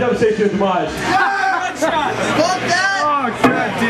Devastation of Demise. Fuck that! Oh, god damn.